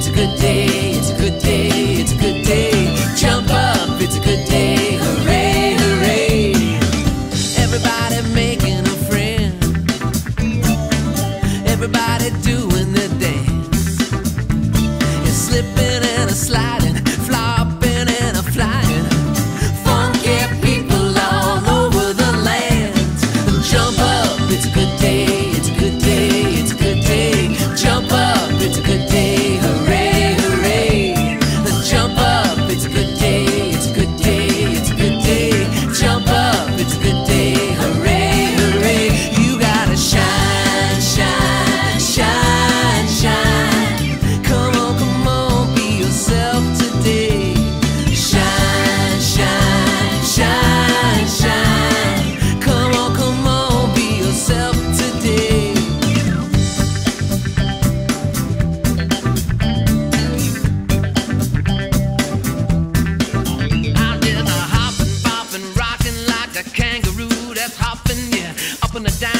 it's a good day, it's a good day, it's a good day. Jump up, it's a good day, hooray, hooray. Everybody making a friend, everybody doing. the dime.